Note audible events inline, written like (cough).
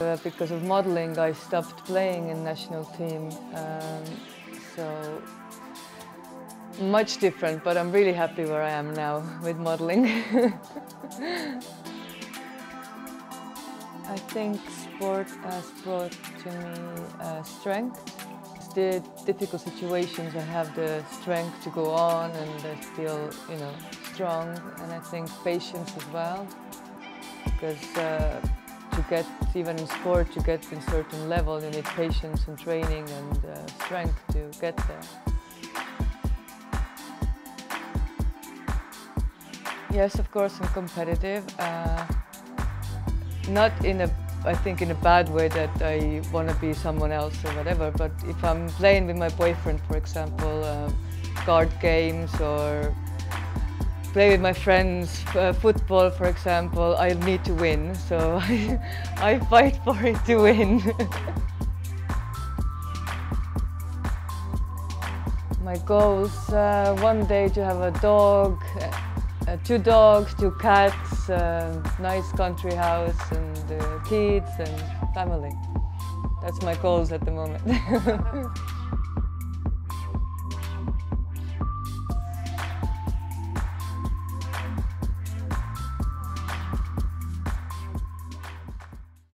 Uh, because of modeling, I stopped playing in national team. Um, so much different, but I'm really happy where I am now with modeling. (laughs) I think sport has brought to me uh, strength. The difficult situations, I have the strength to go on and I feel, you know, strong. And I think patience as well, because uh, to get, even in sport, to get to a certain level, you need patience and training and uh, strength to get there. Yes, of course, I'm competitive. Uh, not in a, I think, in a bad way that I want to be someone else or whatever, but if I'm playing with my boyfriend, for example, um, card games or play with my friends, uh, football, for example, I need to win, so (laughs) I, fight for it to win. (laughs) my goals, uh, one day to have a dog, uh, two dogs, two cats, uh, nice country house and uh, kids and family. That's my goals at the moment. (laughs)